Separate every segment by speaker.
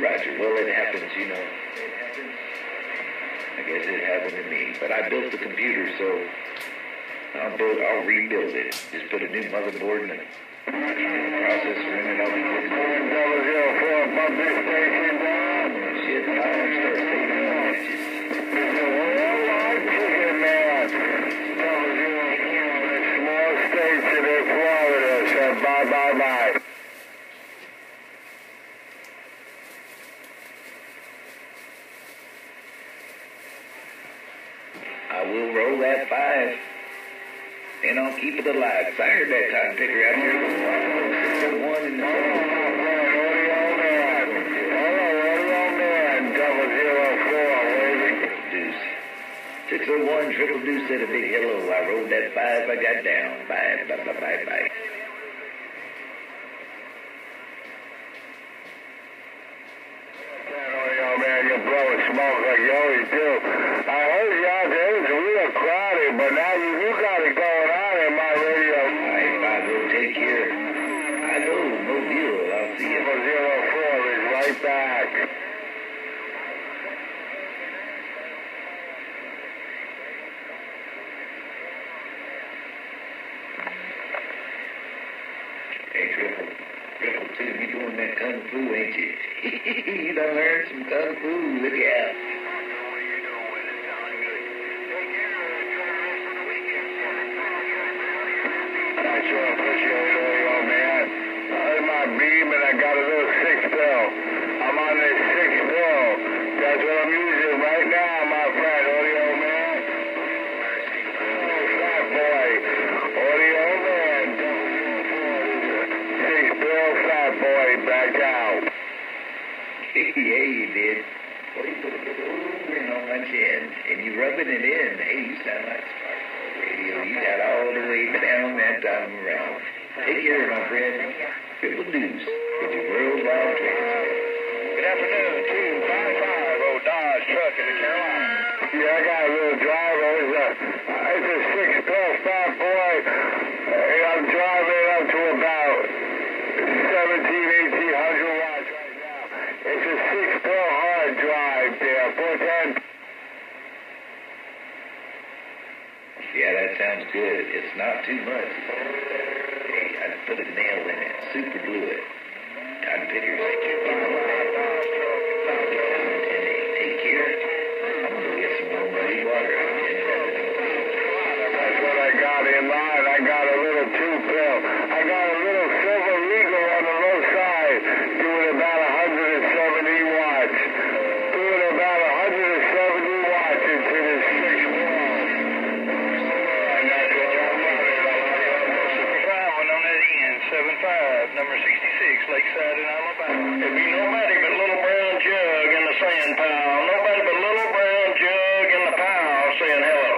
Speaker 1: Roger. Well, it happens, you know. It happens. I guess it happened to me. But I built the computer, so I'll build. I'll rebuild it. Just put a new motherboard in it. Processor in it. I'll be good.
Speaker 2: Double zero four, pump this station down.
Speaker 1: Shit, I don't start thinking about it. Just
Speaker 2: Chicken man. Double zero four, the small station in Florida said bye bye bye.
Speaker 1: I will that five. And I'll keep it alive. heard that time picker out here. Six oh one in the Deuce. 601 Triple Deuce said a big hello. I rolled that five. I got down. Bye, bye, bye, bye, bye.
Speaker 2: man, you're blowing smoke like you always do. Back.
Speaker 1: Hey, Triple. Triple Two, you doing that kung fu, ain't you? you done learned some kung fu. Look out.
Speaker 2: Sure radio man. I'm my beam and I got a little six bill. I'm on this six bill. That's what I'm using right now, my friend, audio man. Oh, fat boy, audio man. Six bill, fat boy, back out.
Speaker 1: yeah, you did. A on my chin, and you rubbing it in. Hey, you sound like Sparkle Radio. You got all the way down that time around. Take care, my friend. Triple Deuce with your worldwide transfer.
Speaker 2: Good afternoon, 255 old Dodge truck in the Carolina. Yeah, I got a little driver. It's a, it's a six plus fat boy. And I'm driving up to about 17, 1800 watts right now. It's a six bill hard drive there, 410.
Speaker 1: Yeah, that sounds good. It's not too much. Hey, I put a nail in it. Super glue it. Pickers. Take
Speaker 2: 75, number 66, Lakeside in Alabama. If you nobody but little brown jug in the sand pile, nobody but little brown jug in the pile saying hello.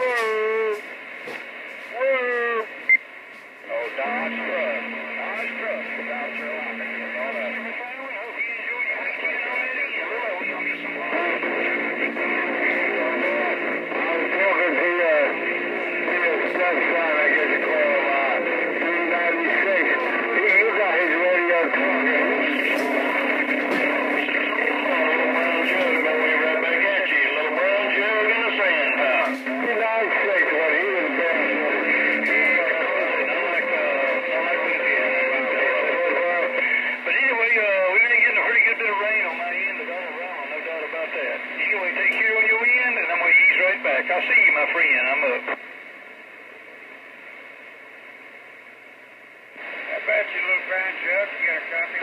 Speaker 2: Woo! Woo! Oh, Dodge truck. Dodge truck. South Carolina. Anyway, take care on your end, and I'm going to ease right back. I'll see you, my friend. I'm up. How about you, little brown jug? You got a copy?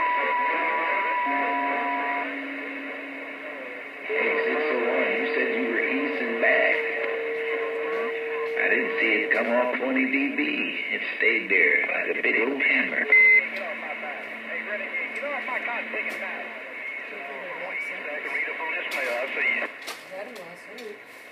Speaker 1: Hey, 601, you said you were easing back. I didn't see it come off 20 dB. It stayed there like a big old hammer.
Speaker 2: Get off my back. Hey, Renegade, get off my cotton picking back. I can